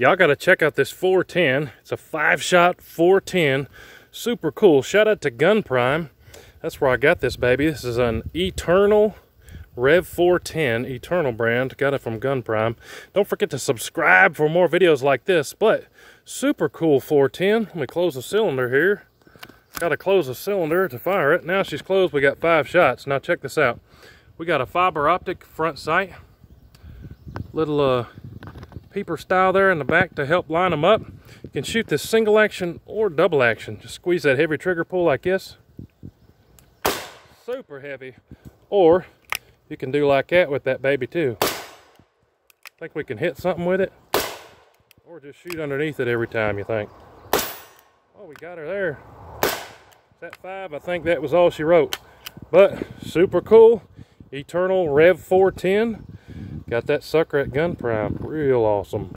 Y'all got to check out this 410. It's a five-shot 410. Super cool. Shout out to Gun Prime. That's where I got this baby. This is an Eternal Rev 410 Eternal brand. Got it from Gun Prime. Don't forget to subscribe for more videos like this. But super cool 410. Let me close the cylinder here. Got to close the cylinder to fire it. Now she's closed. We got five shots. Now check this out. We got a fiber optic front sight. Little uh, peeper style there in the back to help line them up. You can shoot this single action or double action. Just squeeze that heavy trigger pull like this. Super heavy. Or you can do like that with that baby too. Think we can hit something with it? Or just shoot underneath it every time you think. Oh, we got her there. Is that five? I think that was all she wrote. But super cool. Eternal Rev 410. Got that sucker at Gun Prime. Real awesome.